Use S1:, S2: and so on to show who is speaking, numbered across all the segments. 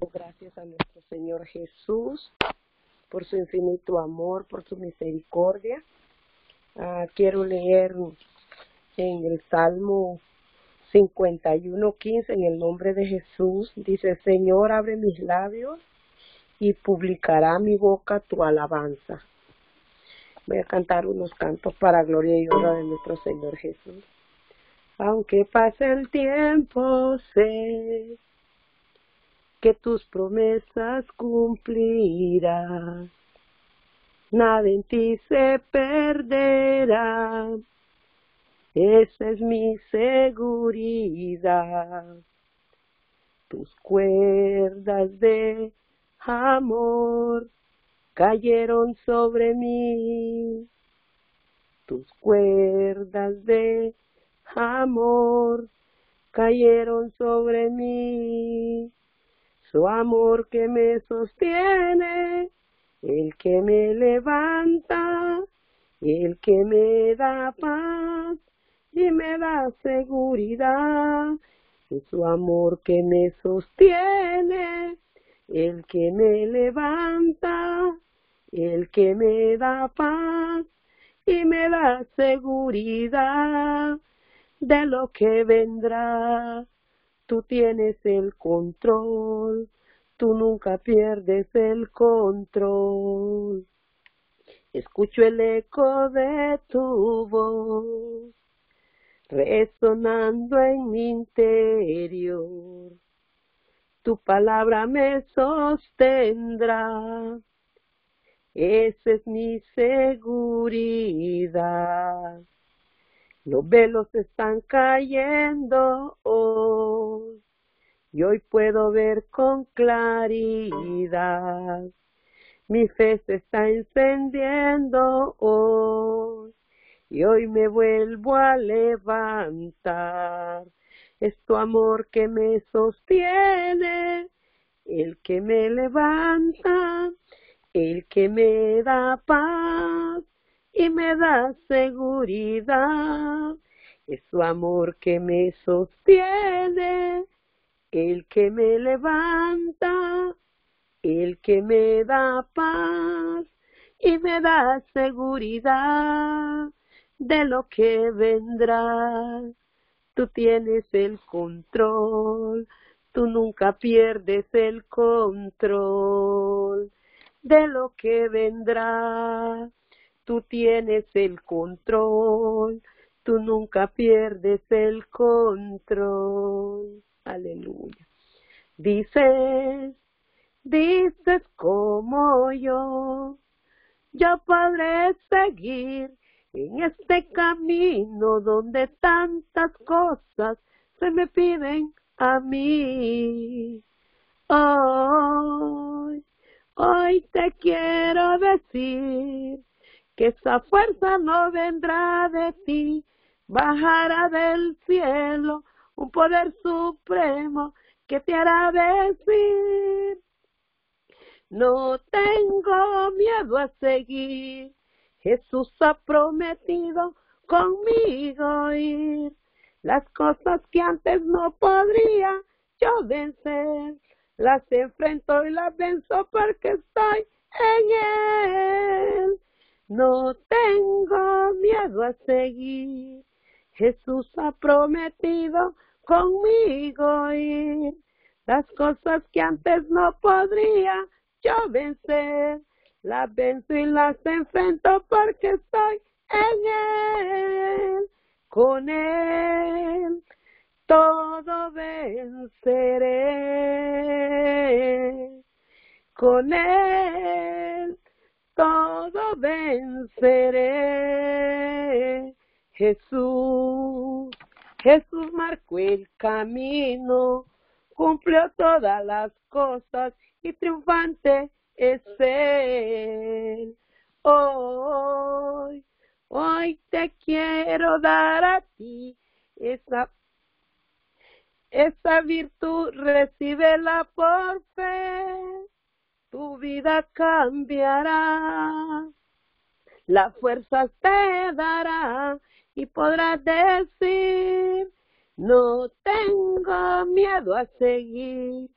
S1: Gracias a nuestro Señor Jesús por su infinito amor, por su misericordia. Ah, quiero leer en el Salmo 51.15 en el nombre de Jesús. Dice, Señor, abre mis labios y publicará mi boca tu alabanza. Voy a cantar unos cantos para gloria y honra de nuestro Señor Jesús. Aunque pase el tiempo, sé que tus promesas cumplirás. Nada en ti se perderá. Esa es mi seguridad. Tus cuerdas de amor cayeron sobre mí. Tus cuerdas de amor cayeron sobre mí. Su amor que me sostiene, el que me levanta, el que me da paz y me da seguridad. Su amor que me sostiene, el que me levanta, el que me da paz y me da seguridad de lo que vendrá. Tú tienes el control, tú nunca pierdes el control. Escucho el eco de tu voz resonando en mi interior tu palabra me sostendrá. Esa es mi seguridad. Los velos están cayendo hoy y hoy puedo ver con claridad. Mi fe se está encendiendo hoy y hoy me vuelvo a levantar es tu amor que me sostiene, el que me levanta, el que me da paz y me da seguridad. Es tu amor que me sostiene, el que me levanta, el que me da paz y me da seguridad de lo que vendrá. Tú tienes el control, tú nunca pierdes el control de lo que vendrá. Tú tienes el control, tú nunca pierdes el control. Aleluya. Dices, dices como yo, yo podré seguir en este camino donde tantas cosas se me piden a mí. Hoy, hoy te quiero decir que esa fuerza no vendrá de ti, bajará del cielo un poder supremo que te hará decir, no tengo miedo a seguir Jesús ha prometido conmigo ir. Las cosas que antes no podría yo vencer, las enfrento y las venzo porque estoy en Él. No tengo miedo a seguir. Jesús ha prometido conmigo ir. Las cosas que antes no podría yo vencer, las venzo y las enfrento porque estoy en Él. Con Él todo venceré. Con Él todo venceré. Jesús, Jesús marcó el camino, cumplió todas las cosas y triunfante es Él. Hoy, hoy te quiero dar a ti esa, esa virtud, recíbela por fe. Tu vida cambiará, la fuerza te dará y podrás decir, no tengo miedo a seguir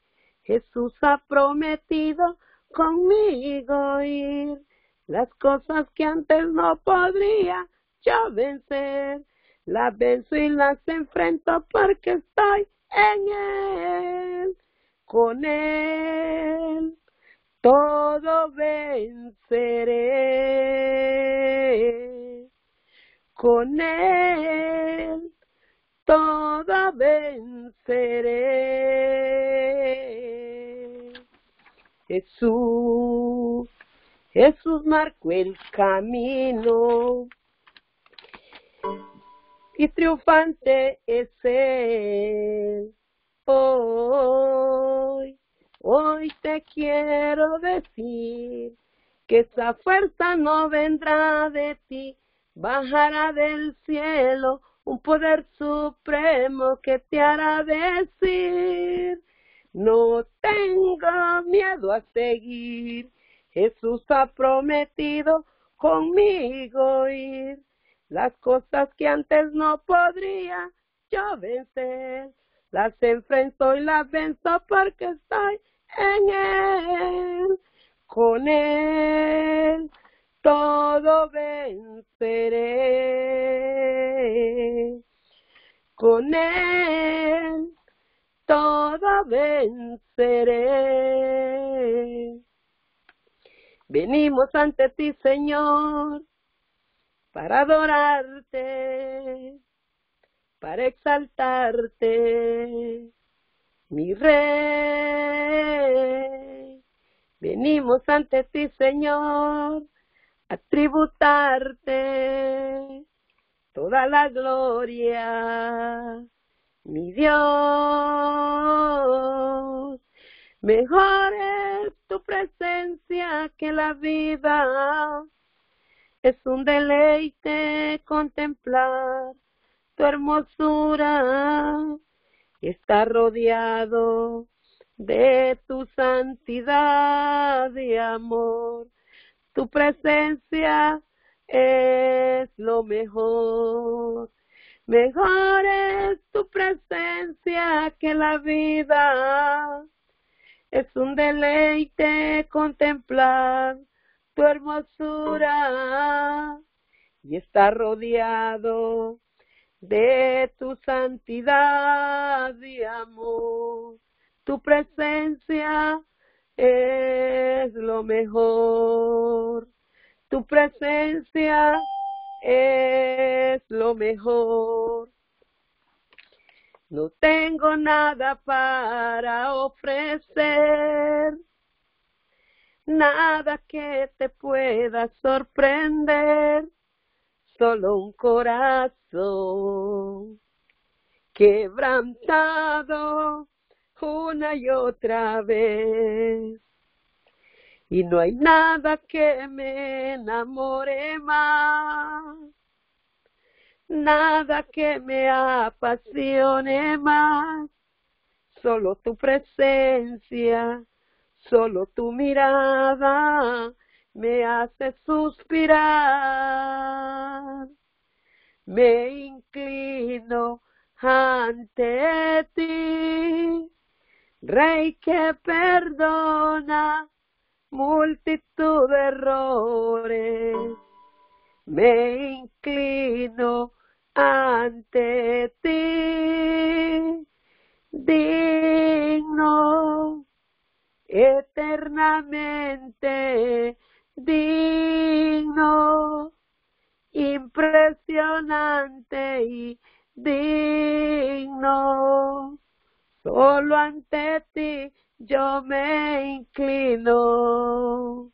S1: Jesús ha prometido conmigo ir. Las cosas que antes no podría yo vencer, las venzo y las enfrento porque estoy en Él. Con Él todo venceré. Con Él todo venceré. Jesús, Jesús marcó el camino y triunfante es Él. Hoy, hoy quiero decir que esa fuerza no vendrá de ti, bajará del cielo un poder supremo que te hará decir, no tengo miedo a seguir, Jesús ha prometido conmigo ir. Las cosas que antes no podría yo vencer, las enfrento y las venzo porque estoy en Él. Con Él todo venceré. Con Él todo venceré. Venimos ante ti, Señor para adorarte, para exaltarte, mi rey. Venimos ante ti, Señor, a tributarte toda la gloria, mi Dios. Mejor es tu presencia que la vida es un deleite contemplar tu hermosura. Está rodeado de tu santidad y amor. Tu presencia es lo mejor. Mejor es tu presencia que la vida. Es un deleite contemplar tu hermosura y está rodeado de tu santidad y amor. Tu presencia es lo mejor. Tu presencia es lo mejor. No tengo nada para ofrecer nada que te pueda sorprender, solo un corazón quebrantado una y otra vez. Y no hay nada que me enamore más, nada que me apasione más, solo tu presencia Solo tu mirada me hace suspirar. Me inclino ante ti, Rey que perdona multitud de errores. Me inclino ante ti, digno eternamente digno, impresionante y digno. Solo ante ti yo me inclino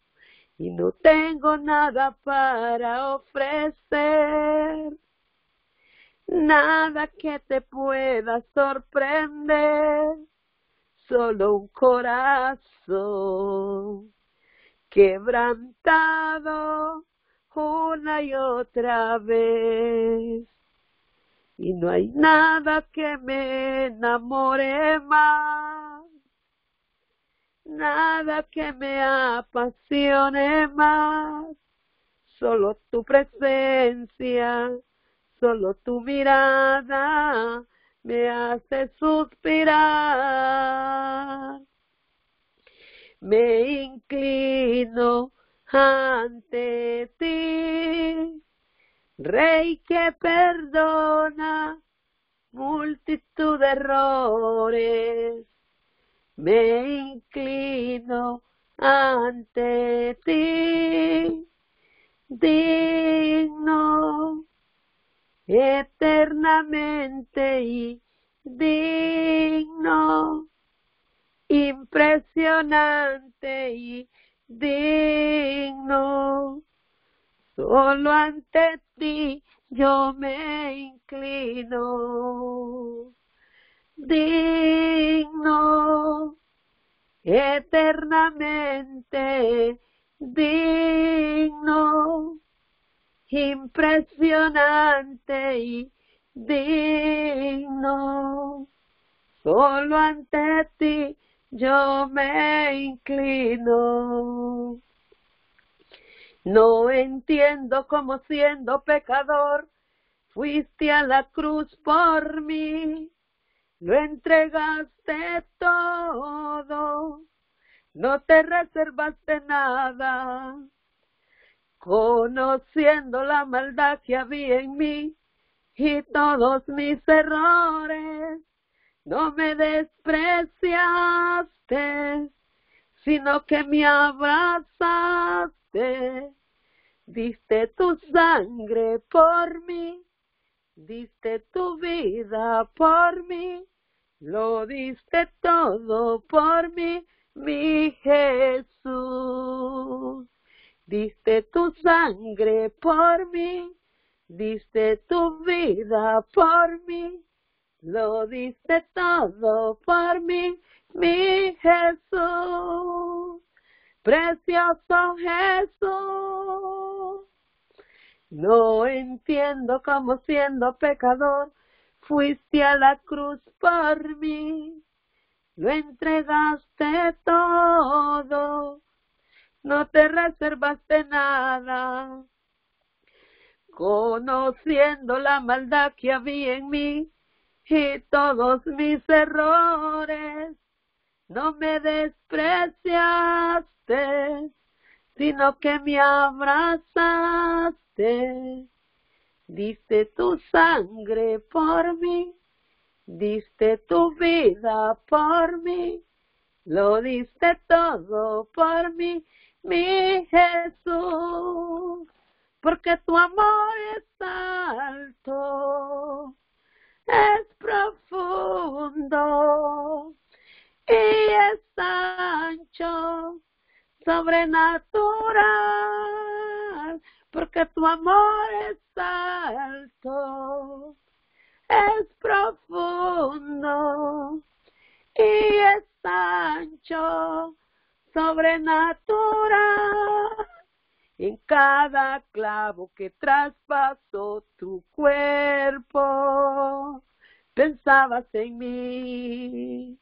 S1: y no tengo nada para ofrecer, nada que te pueda sorprender solo un corazón quebrantado una y otra vez. Y no hay nada que me enamore más, nada que me apasione más, solo tu presencia, solo tu mirada me hace suspirar. Me inclino ante ti, Rey que perdona multitud de errores, me inclino ante ti, digno eternamente y digno, impresionante y digno. Solo ante ti yo me inclino. Digno, eternamente digno, impresionante y digno. Solo ante ti yo me inclino. No entiendo cómo siendo pecador fuiste a la cruz por mí, lo entregaste todo, no te reservaste nada, conociendo la maldad que había en mí y todos mis errores, no me despreciaste, sino que me abrazaste Diste tu sangre por mí, diste tu vida por mí, lo diste todo por mí, mi Jesús. Diste tu sangre por mí, diste tu vida por mí, lo diste todo por mí, mi Jesús. Precioso Jesús. No entiendo cómo siendo pecador fuiste a la cruz por mí. Lo entregaste todo. No te reservaste nada. Conociendo la maldad que había en mí y todos mis errores, no me despreciaste sino que me abrazaste. Diste tu sangre por mí, diste tu vida por mí, lo diste todo por mí, mi Jesús, porque tu amor es alto, es profundo y es ancho sobrenatural, porque tu amor es alto, es profundo y es ancho, sobrenatural. En cada clavo que traspasó tu cuerpo, pensabas en mí,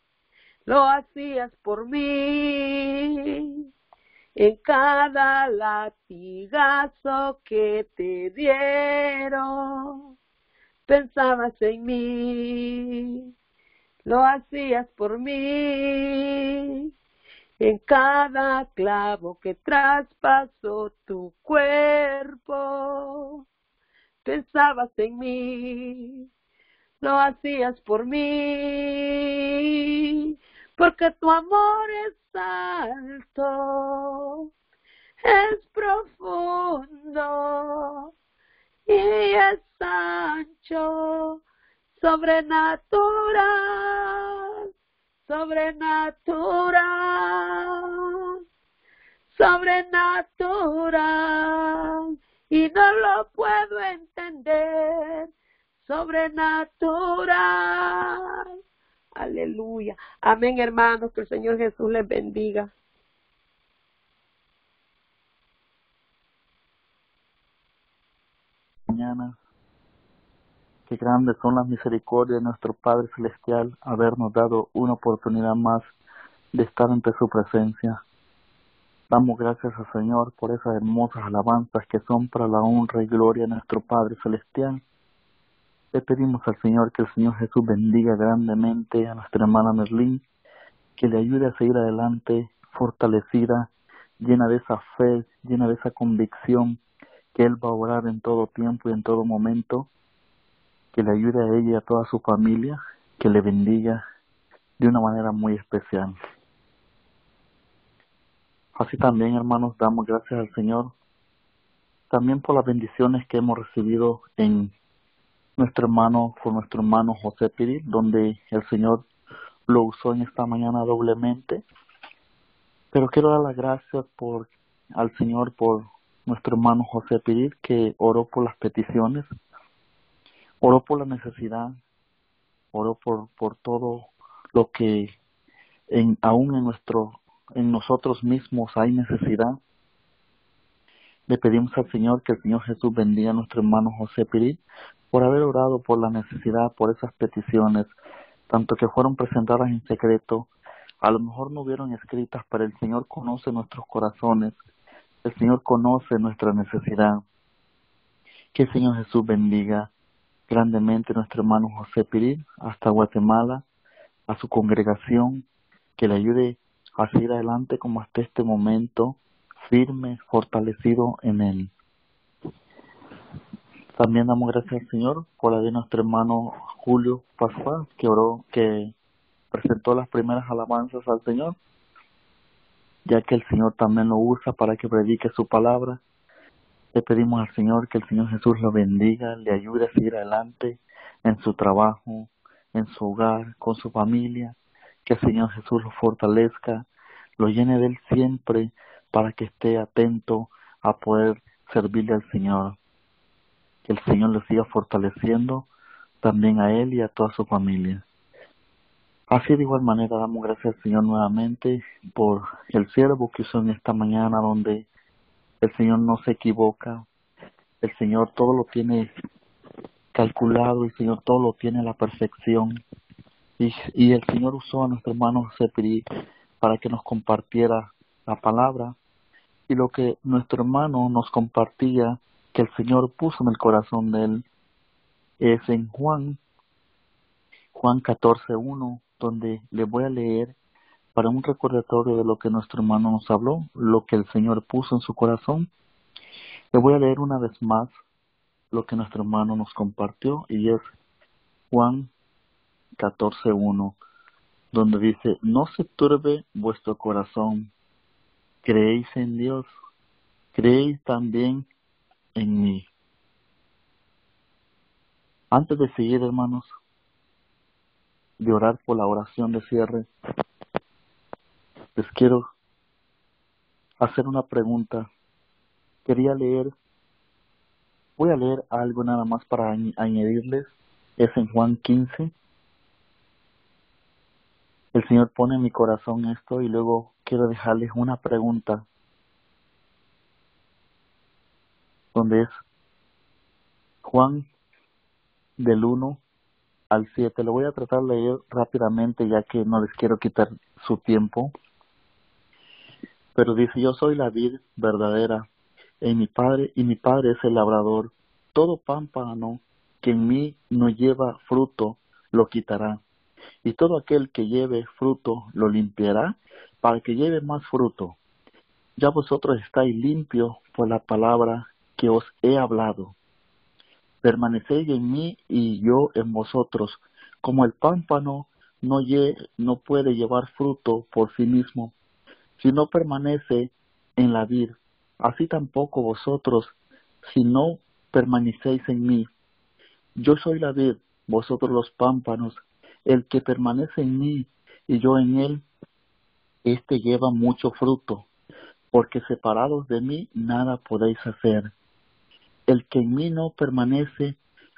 S1: lo hacías por mí en cada latigazo que te dieron. Pensabas en mí, lo hacías por mí. En cada clavo que traspasó tu cuerpo, pensabas en mí, lo hacías por mí porque tu amor es alto, es profundo y es ancho, sobrenatural, sobrenatural, sobrenatural, y no lo puedo entender, sobrenatural Aleluya. Amén, hermanos. Que el Señor Jesús les bendiga.
S2: Mañana. Qué grandes son las misericordias de nuestro Padre Celestial habernos dado una oportunidad más de estar ante su presencia. Damos gracias al Señor por esas hermosas alabanzas que son para la honra y gloria de nuestro Padre Celestial. Le pedimos al Señor que el Señor Jesús bendiga grandemente a nuestra hermana Merlín, que le ayude a seguir adelante fortalecida, llena de esa fe, llena de esa convicción que Él va a orar en todo tiempo y en todo momento, que le ayude a ella y a toda su familia, que le bendiga de una manera muy especial. Así también, hermanos, damos gracias al Señor también por las bendiciones que hemos recibido en nuestro hermano, por nuestro hermano José Piri, donde el Señor lo usó en esta mañana doblemente. Pero quiero dar las gracias por al Señor por nuestro hermano José Piri, que oró por las peticiones, oró por la necesidad, oró por, por todo lo que en, aún en nuestro, en nosotros mismos hay necesidad. Le pedimos al Señor que el Señor Jesús bendiga a nuestro hermano José Pirit por haber orado por la necesidad, por esas peticiones, tanto que fueron presentadas en secreto, a lo mejor no hubieron escritas, pero el Señor conoce nuestros corazones, el Señor conoce nuestra necesidad. Que el Señor Jesús bendiga grandemente nuestro hermano José Pirit hasta Guatemala, a su congregación, que le ayude a seguir adelante como hasta este momento, firme, fortalecido en él. También damos gracias al Señor por la de nuestro hermano Julio Pascual, que oró, que presentó las primeras alabanzas al Señor, ya que el Señor también lo usa para que predique su palabra. Le pedimos al Señor que el Señor Jesús lo bendiga, le ayude a seguir adelante en su trabajo, en su hogar, con su familia, que el Señor Jesús lo fortalezca, lo llene de él siempre para que esté atento a poder servirle al Señor. Que el Señor le siga fortaleciendo también a él y a toda su familia. Así de igual manera damos gracias al Señor nuevamente por el siervo que hizo en esta mañana donde el Señor no se equivoca, el Señor todo lo tiene calculado, el Señor todo lo tiene a la perfección. Y, y el Señor usó a nuestro hermano Piri para que nos compartiera la palabra y lo que nuestro hermano nos compartía que el Señor puso en el corazón de él es en Juan, Juan 14.1, donde le voy a leer para un recordatorio de lo que nuestro hermano nos habló, lo que el Señor puso en su corazón. Le voy a leer una vez más lo que nuestro hermano nos compartió y es Juan 14.1, donde dice, no se turbe vuestro corazón, creéis en Dios, creéis también en mí. Antes de seguir, hermanos, de orar por la oración de cierre, les quiero hacer una pregunta. Quería leer, voy a leer algo nada más para añadirles, es en Juan 15. El Señor pone en mi corazón esto y luego quiero dejarles una pregunta donde es Juan del 1 al 7. Lo voy a tratar de leer rápidamente ya que no les quiero quitar su tiempo. Pero dice, yo soy la vid verdadera, y mi padre, y mi padre es el labrador. Todo pámpano que en mí no lleva fruto, lo quitará. Y todo aquel que lleve fruto, lo limpiará, para que lleve más fruto. Ya vosotros estáis limpios por la palabra que os he hablado. Permanecéis en mí y yo en vosotros, como el pámpano no, no puede llevar fruto por sí mismo, si no permanece en la vid, así tampoco vosotros, si no permanecéis en mí. Yo soy la vid, vosotros los pámpanos, el que permanece en mí y yo en él, este lleva mucho fruto, porque separados de mí nada podéis hacer. El que en mí no permanece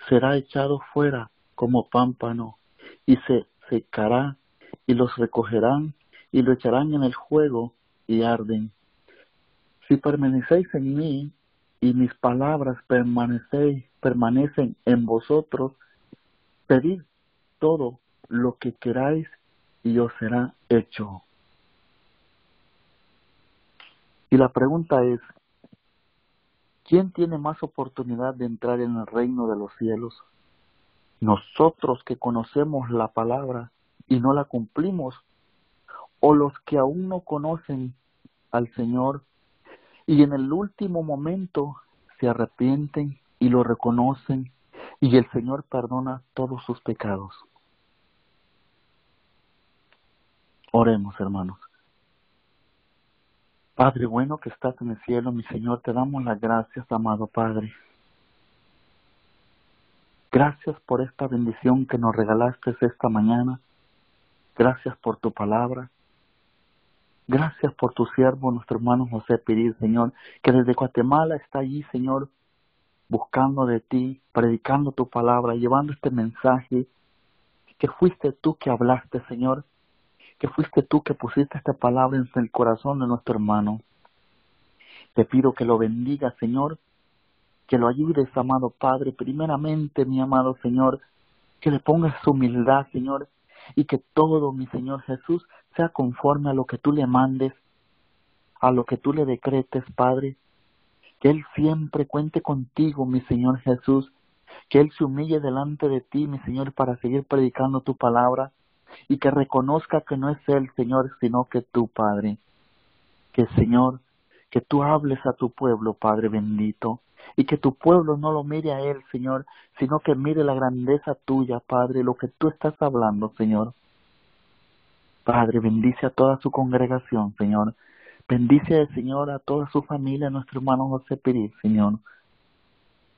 S2: será echado fuera como pámpano, y se secará, y los recogerán, y lo echarán en el fuego, y arden. Si permanecéis en mí, y mis palabras permanecéis, permanecen en vosotros, pedid todo lo que queráis, y os será hecho. Y la pregunta es, ¿quién tiene más oportunidad de entrar en el reino de los cielos? ¿Nosotros que conocemos la palabra y no la cumplimos? O los que aún no conocen al Señor y en el último momento se arrepienten y lo reconocen y el Señor perdona todos sus pecados. Oremos, hermanos. Padre bueno que estás en el cielo, mi Señor, te damos las gracias, amado Padre. Gracias por esta bendición que nos regalaste esta mañana. Gracias por tu palabra. Gracias por tu siervo, nuestro hermano José Pirid, Señor, que desde Guatemala está allí, Señor, buscando de ti, predicando tu palabra, llevando este mensaje, que fuiste tú que hablaste, Señor, que fuiste tú que pusiste esta palabra en el corazón de nuestro hermano. Te pido que lo bendiga, Señor, que lo ayudes, amado Padre, primeramente, mi amado Señor, que le pongas humildad, Señor, y que todo, mi Señor Jesús, sea conforme a lo que tú le mandes, a lo que tú le decretes, Padre. Que Él siempre cuente contigo, mi Señor Jesús. Que Él se humille delante de ti, mi Señor, para seguir predicando tu palabra. Y que reconozca que no es Él, Señor, sino que tú, Padre. Que, Señor, que tú hables a tu pueblo, Padre bendito y que tu pueblo no lo mire a Él, Señor, sino que mire la grandeza tuya, Padre, lo que tú estás hablando, Señor. Padre, bendice a toda su congregación, Señor. Bendice, Señor, a toda su familia, a nuestro hermano José Pirí, Señor.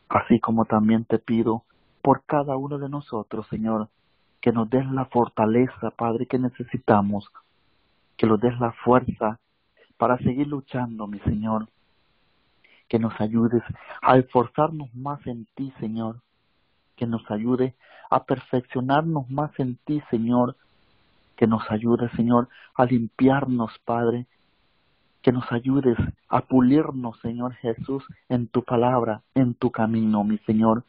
S2: Así como también te pido por cada uno de nosotros, Señor, que nos des la fortaleza, Padre, que necesitamos, que nos des la fuerza para seguir luchando, mi Señor que nos ayudes a esforzarnos más en ti, Señor, que nos ayude a perfeccionarnos más en ti, Señor, que nos ayude, Señor, a limpiarnos, Padre, que nos ayudes a pulirnos, Señor Jesús, en tu palabra, en tu camino, mi Señor,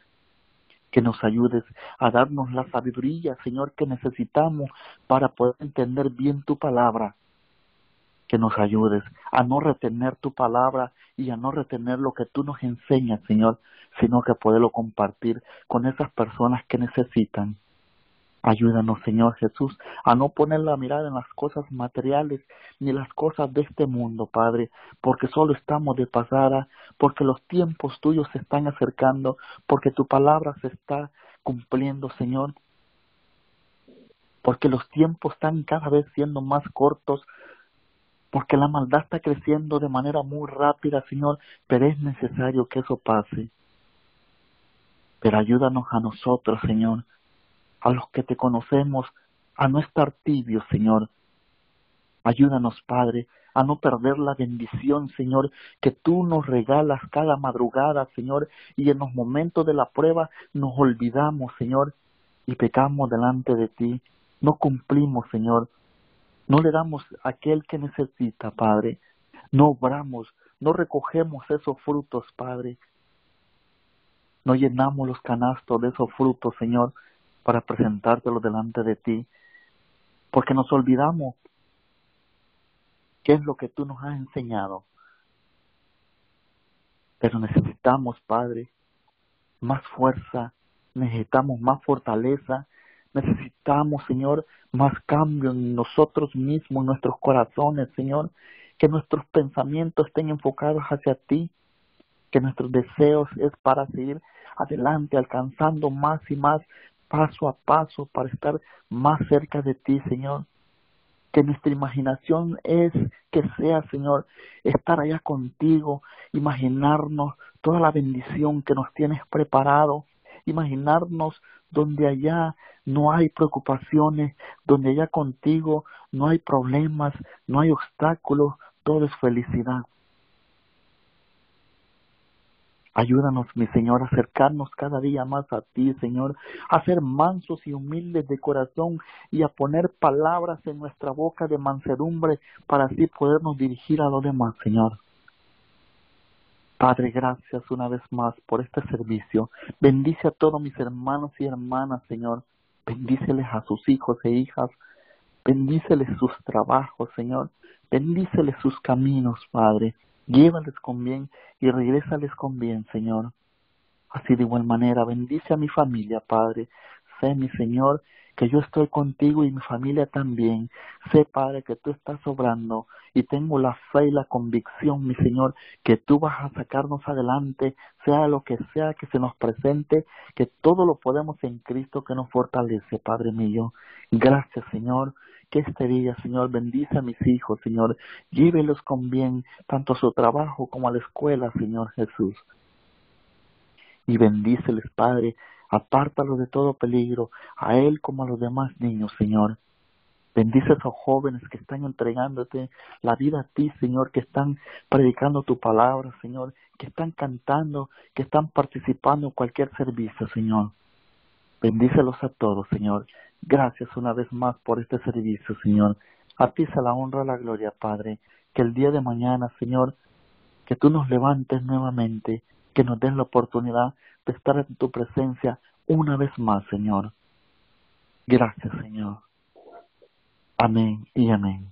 S2: que nos ayudes a darnos la sabiduría, Señor, que necesitamos para poder entender bien tu palabra, que nos ayudes a no retener tu palabra y a no retener lo que tú nos enseñas, Señor, sino que poderlo compartir con esas personas que necesitan. Ayúdanos, Señor Jesús, a no poner la mirada en las cosas materiales ni las cosas de este mundo, Padre, porque solo estamos de pasada, porque los tiempos tuyos se están acercando, porque tu palabra se está cumpliendo, Señor, porque los tiempos están cada vez siendo más cortos, porque la maldad está creciendo de manera muy rápida, Señor, pero es necesario que eso pase. Pero ayúdanos a nosotros, Señor, a los que te conocemos, a no estar tibios, Señor. Ayúdanos, Padre, a no perder la bendición, Señor, que tú nos regalas cada madrugada, Señor, y en los momentos de la prueba nos olvidamos, Señor, y pecamos delante de ti. No cumplimos, Señor, no le damos a aquel que necesita, Padre. No obramos, no recogemos esos frutos, Padre. No llenamos los canastos de esos frutos, Señor, para presentártelos delante de ti. Porque nos olvidamos qué es lo que tú nos has enseñado. Pero necesitamos, Padre, más fuerza, necesitamos más fortaleza, necesitamos, Señor, más cambio en nosotros mismos, en nuestros corazones, Señor, que nuestros pensamientos estén enfocados hacia ti, que nuestros deseos es para seguir adelante, alcanzando más y más paso a paso para estar más cerca de ti, Señor. Que nuestra imaginación es que sea, Señor, estar allá contigo, imaginarnos toda la bendición que nos tienes preparado, imaginarnos donde allá no hay preocupaciones, donde allá contigo no hay problemas, no hay obstáculos, todo es felicidad. Ayúdanos, mi Señor, a acercarnos cada día más a ti, Señor, a ser mansos y humildes de corazón y a poner palabras en nuestra boca de mansedumbre para así podernos dirigir a los demás, Señor. Padre, gracias una vez más por este servicio. Bendice a todos mis hermanos y hermanas, Señor. Bendíceles a sus hijos e hijas. Bendíceles sus trabajos, Señor. Bendíceles sus caminos, Padre. Llévales con bien y regrésales con bien, Señor. Así de igual manera, bendice a mi familia, Padre. Sé, mi Señor, que yo estoy contigo y mi familia también. Sé, Padre, que tú estás obrando y tengo la fe y la convicción, mi Señor, que tú vas a sacarnos adelante, sea lo que sea que se nos presente, que todo lo podemos en Cristo que nos fortalece, Padre mío. Gracias, Señor. Que este día, Señor, bendice a mis hijos, Señor. Llévelos con bien, tanto a su trabajo como a la escuela, Señor Jesús. Y bendíceles, Padre, Apártalo de todo peligro, a él como a los demás niños, Señor. Bendice a esos jóvenes que están entregándote la vida a ti, Señor, que están predicando tu palabra, Señor, que están cantando, que están participando en cualquier servicio, Señor. Bendícelos a todos, Señor. Gracias una vez más por este servicio, Señor. A ti se la honra, la gloria, Padre. Que el día de mañana, Señor, que tú nos levantes nuevamente, que nos des la oportunidad de estar en tu presencia una vez más, Señor. Gracias, Señor. Amén y amén.